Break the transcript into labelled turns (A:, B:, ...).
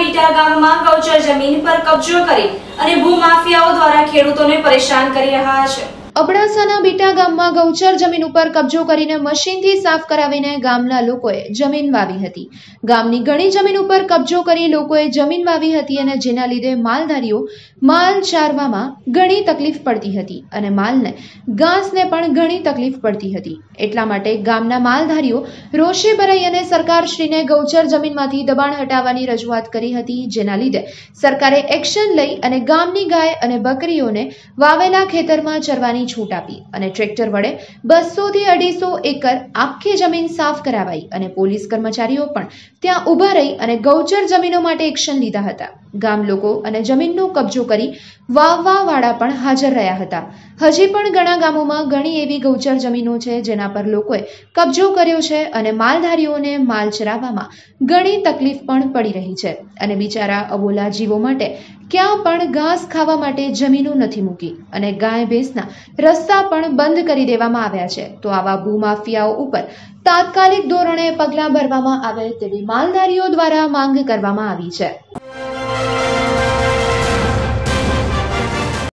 A: Beta ગામમાં ગૌચર જમીન પર કબજો કરી અને ભૂમાફિયાઓ દ્વારા ખેડૂતોને પરેશાન કરી રહ્યા છે.
B: અબડાસાના બીટા ગામમાં ગૌચર જમીન ઉપર કબજો કરીને મશીનથી સાફ કરાવીને ગામના લોકોએ જમીન વાવી હતી. ગામની ઘણી જમીન ઉપર કબજો કરી લોકોએ જમીન વાવી હતી અને જેના લીધે માલધારીઓ માલ ચારવામાં ઘણી તકલીફ પડતી હતી અને માલને ઘાસને પણ ઘણી તકલીફ પડતી હતી. એટલા માટે ગામના માલધારીઓ રોષે ભરાઈ અને સરકારશ્રીને ગૌચર જમીનમાંથી દબાણ હટાવવાની રજૂઆત કરી હતી, જેના લીધે સરકારે એક્શન લઈ અને ગામની ગાય અને બકરીઓને વાવેલા ખેતરમાં ચરવાની છૂટ આપી અને ટ્રેક્ટર વડે બસોથી અઢીસો એકર આખી જમીન સાફ કરાવાઈ અને પોલીસ કર્મચારીઓ પણ ત્યાં ઊભા રહી અને ગૌચર જમીનો માટે એક્શન લીધા હતા. ગામ લોકો અને જમીનનો કબજો કરી વાવવા વાળા પણ હાજર રહ્યા હતા. હજી પણ ઘણા ગામોમાં ઘણી એવી ગૌચર જમીનો છે જેના પર લોકોએ કબજો કર્યો છે અને માલધારીઓને માલ ચરાવવામાં ઘણી તકલીફ પણ પડી રહી છે. અને બિચારા અબોલા જીવો માટે ક્યાં પણ ઘાસ ખાવા માટે જમીનો નથી મૂકી અને ગાય ભેંસના રસ્તા પણ બંધ કરી દેવામાં આવ્યા છે. તો આવા ભૂમાફિયાઓ ઉપર તાત્કાલિક ધોરણે પગલાં ભરવામાં આવે તેવી માલધારીઓ દ્વારા માંગ કરવામાં આવી છે.